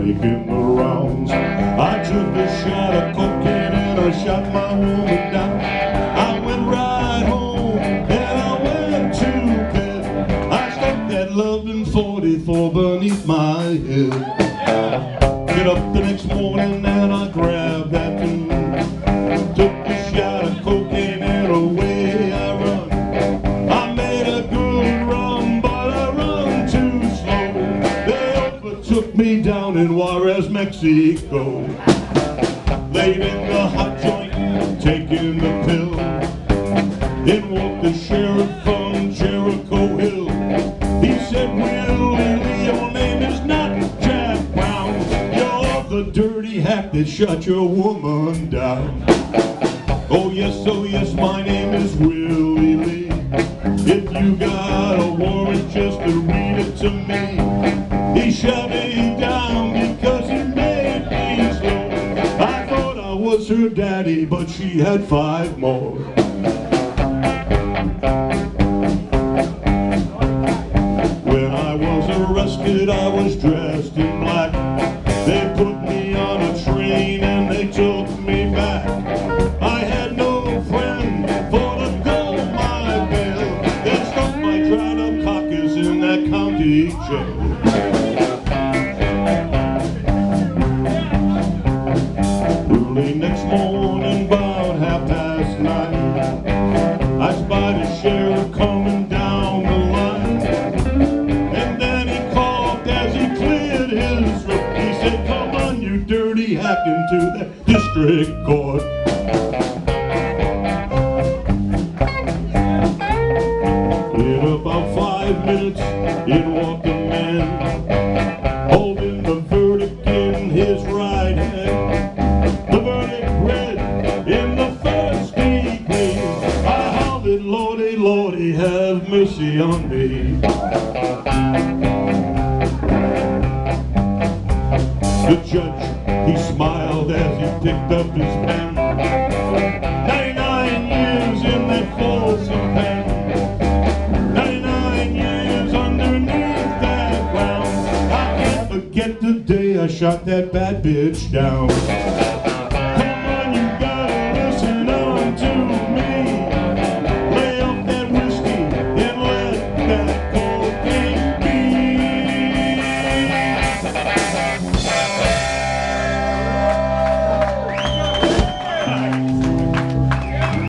making the rounds. I took a shot of cocaine and I shot my woman down. I went right home and I went to bed. I stuck that loving 44 beneath my head. Get up the next morning and I grabbed that down in Juarez, Mexico. Laid in the hot joint, taking the pill. In walked the sheriff from Jericho Hill. He said, Lee, your name is not Jack Brown. You're the dirty hack that shut your woman down. Oh yes, oh yes, my name is Willy to me. He shut me down because he made me slow. I thought I was her daddy, but she had five more. When I was arrested, I was dressed in Early next morning, about half past nine, I spied a sheriff coming down the line. And then he called as he cleared his throat. He said, come on, you dirty hack, into the district court. Lordy, Lordy, have mercy on me. The judge, he smiled as he picked up his pen. 99 years in that pen. 99 years underneath that ground. I can't forget the day I shot that bad bitch down.